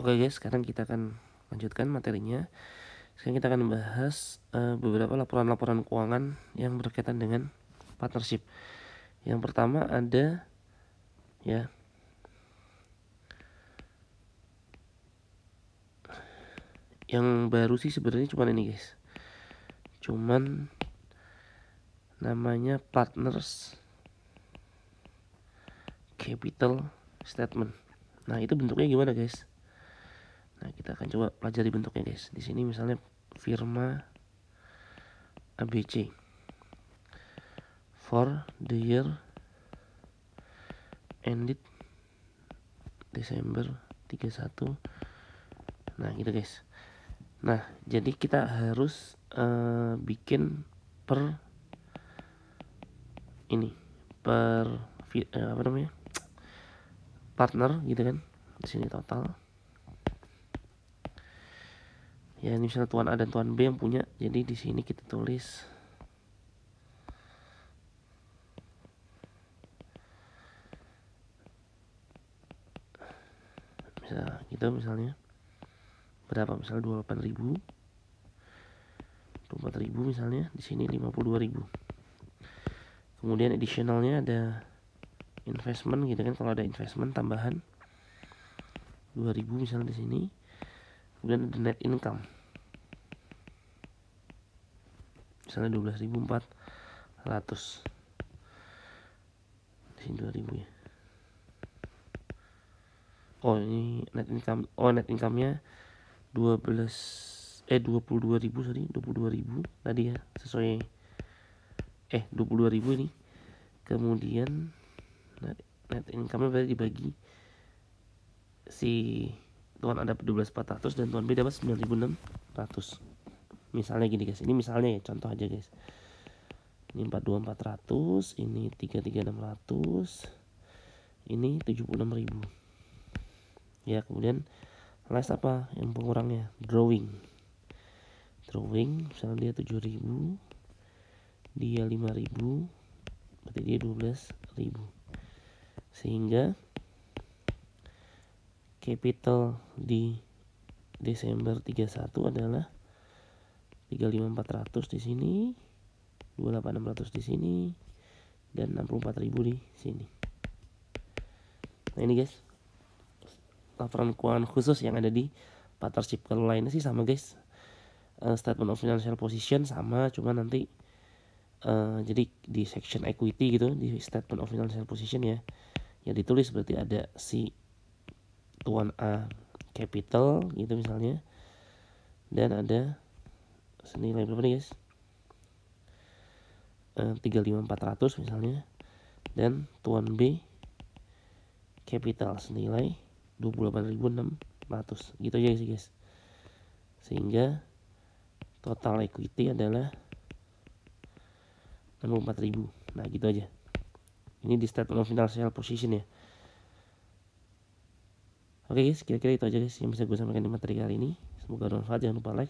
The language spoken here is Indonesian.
Oke guys, sekarang kita akan lanjutkan materinya. Sekarang kita akan membahas uh, beberapa laporan-laporan keuangan yang berkaitan dengan partnership. Yang pertama ada ya yang baru sih sebenarnya cuma ini guys. Cuman namanya partners capital statement. Nah, itu bentuknya gimana guys? Nah, kita akan coba pelajari bentuknya guys. Di sini misalnya firma ABC for the year ended Desember 31. Nah, gitu guys. Nah, jadi kita harus uh, bikin per ini per uh, apa namanya? partner gitu kan. Di sini total ya ini misalnya tuan A dan tuan B yang punya jadi di sini kita tulis. Bisa gitu misalnya. Berapa? Misalnya 28 ribu. 24 ribu misalnya di sini 52 ribu. Kemudian additionalnya ada investment gitu kan. Kalau ada investment tambahan 2000 misalnya di sini kemudian ada net income. Misalnya 12.400 di sini 2000 ya. Oh ini net income oh net income-nya 12 eh 22.000 sorry 22.000 tadi ya sesuai. Eh 22.000 ini. Kemudian net, net income-nya berarti dibagi si tuan A dapat 12400 dan tuan B dapat 9600 misalnya gini guys. Ini misalnya ya contoh aja guys. Ini 42400 ini 33600 ini 76000 ya kemudian last apa? Yang pengurangnya drawing. Drawing misalnya dia 7000 dia 5000 berarti dia 12000 sehingga capital di Desember 31 adalah 35400 di sini 28600 di sini dan 64000 di sini. Nah ini guys laporan keuangan khusus yang ada di partnership kalau lainnya sih sama guys. Uh, statement of financial position sama cuma nanti uh, jadi di section equity gitu di statement of financial position ya. Ya ditulis berarti ada si tuan A capital gitu misalnya. Dan ada senilai berapa nih guys? Eh, 35400 misalnya. Dan tuan B capital senilai 28600 gitu aja sih guys. Sehingga total equity adalah 64000 nah gitu aja. Ini di statement of financial position ya Oke guys, kira-kira itu aja guys yang bisa gue sampaikan di materi kali ini. Semoga bermanfaat. Jangan lupa like,